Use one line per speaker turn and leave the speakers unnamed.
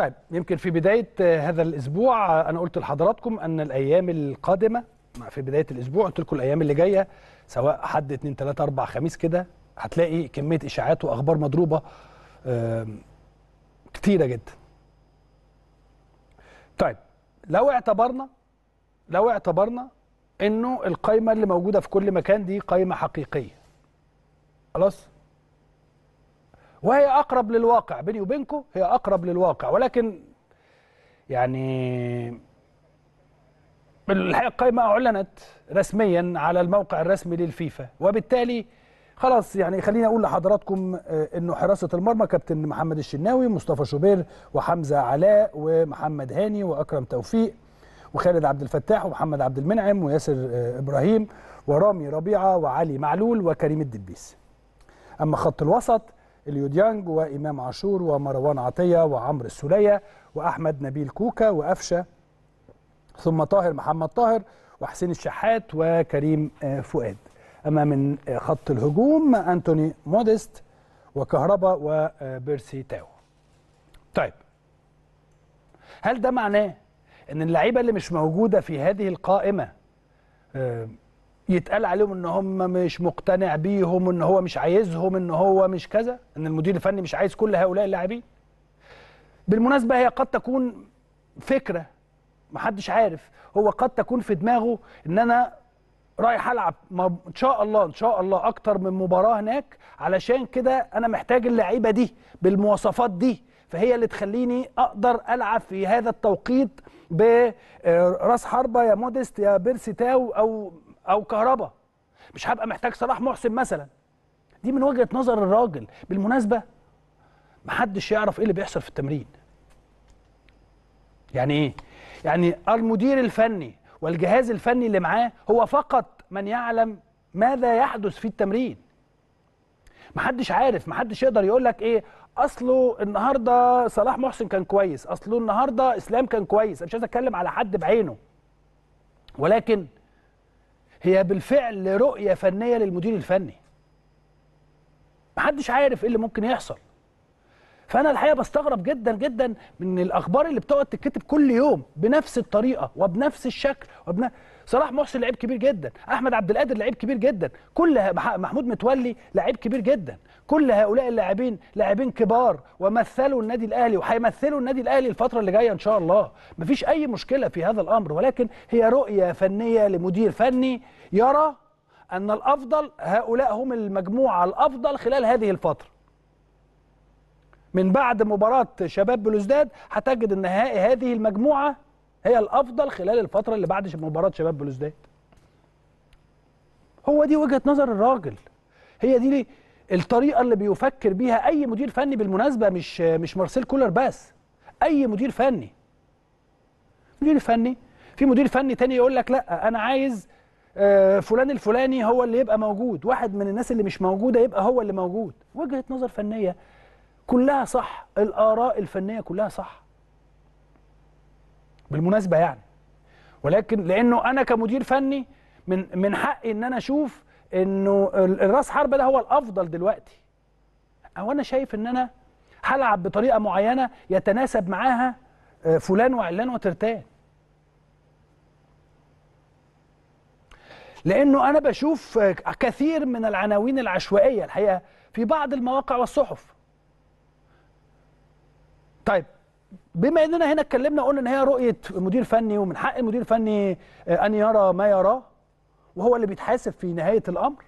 طيب يمكن في بداية آه، هذا الأسبوع آه، أنا قلت لحضراتكم أن الأيام القادمة في بداية الأسبوع قلت لكم الأيام اللي جاية سواء حد اتنين تلاتة أربع خميس كده هتلاقي كمية إشاعات وأخبار مضروبة كتيرة جدا. طيب لو اعتبرنا لو اعتبرنا إنه القايمة اللي موجودة في كل مكان دي قايمة حقيقية. خلاص؟ وهي أقرب للواقع بيني وبينكم هي أقرب للواقع. ولكن يعني الحقيقة القائمه أعلنت رسميا على الموقع الرسمي للفيفا. وبالتالي خلاص يعني خليني أقول لحضراتكم آه، إنه حراسة المرمى كابتن محمد الشناوي مصطفى شوبير وحمزة علاء ومحمد هاني وأكرم توفيق وخالد عبد الفتاح ومحمد عبد المنعم وياسر آه، إبراهيم ورامي ربيعة وعلي معلول وكريم الدبيس. أما خط الوسط اليوديانج وإمام عاشور ومروان عطية وعمرو السولية وأحمد نبيل كوكا وقفشة ثم طاهر محمد طاهر وحسين الشحات وكريم آه، فؤاد. أما من آه، خط الهجوم أنتوني موديست وكهربا وبيرسي تاو. طيب هل ده معناه إن اللعيبة اللي مش موجودة في هذه القائمة آه، يتقال عليهم إن هم مش مقتنع بيهم إن هو مش عايزهم إن هو مش كذا إن المدير الفني مش عايز كل هؤلاء اللاعبين. بالمناسبة هي قد تكون فكرة محدش عارف هو قد تكون في دماغه إن أنا رايح ألعب إن شاء الله إن شاء الله أكتر من مباراة هناك علشان كده أنا محتاج اللعيبة دي بالمواصفات دي. فهي اللي تخليني أقدر ألعب في هذا التوقيت براس حربة يا موديست يا بيرسي تاو أو أو كهربا. مش هبقى محتاج صلاح محسن مثلا. دي من وجهة نظر الراجل. بالمناسبة محدش يعرف إيه اللي بيحصل في التمرين. يعني إيه؟ يعني المدير الفني والجهاز الفني اللي معاه هو فقط من يعلم ماذا يحدث في التمرين. محدش عارف محدش يقدر يقول لك إيه أصله النهارده صلاح محسن كان كويس أصله النهارده إسلام كان كويس. أنا مش عايز أتكلم على حد بعينه. ولكن هي بالفعل رؤية فنية للمدير الفني. محدش عارف إيه اللي ممكن يحصل. فأنا الحقيقة بستغرب جدا جدا من الأخبار اللي بتقعد تتكتب كل يوم بنفس الطريقة وبنفس الشكل وبن... صلاح محسن لعيب كبير جدا. أحمد عبد القادر لعيب كبير جدا. كل محمود متولي لعيب كبير جدا. كل هؤلاء اللاعبين لاعبين كبار. ومثلوا النادي الأهلي وهيمثلوا النادي الأهلي الفترة اللي جاية إن شاء الله. مفيش أي مشكلة في هذا الأمر. ولكن هي رؤية فنية لمدير فني يرى أن الأفضل هؤلاء هم المجموعة الأفضل خلال هذه الفترة. من بعد مباراة شباب بلوزداد هتجد ان هذه المجموعة هي الأفضل خلال الفترة اللي بعد مباراة شباب بلوزداد. هو دي وجهة نظر الراجل. هي دي الطريقة اللي بيفكر بيها أي مدير فني بالمناسبة مش مش مارسيل كولر بس. أي مدير فني. مدير فني في مدير فني تاني يقول لك لأ أنا عايز آه، فلان الفلاني هو اللي يبقى موجود، واحد من الناس اللي مش موجودة يبقى هو اللي موجود. وجهة نظر فنية كلها صح الآراء الفنية كلها صح بالمناسبة يعني. ولكن لأنه أنا كمدير فني من من حقي إن أنا أشوف إنه ال- الرأس حربة ده هو الأفضل دلوقتي. أو أنا شايف إن أنا هلعب بطريقة معينة يتناسب معاها آه، فلان وعلان وترتان. لأنه أنا بشوف آه، كثير من العناوين العشوائية الحقيقة في بعض المواقع والصحف. طيب بما اننا هنا اتكلمنا قلنا ان هي رؤية مدير فني ومن حق المدير الفني آه، ان يرى ما يراه وهو اللي بيتحاسب في نهاية الأمر.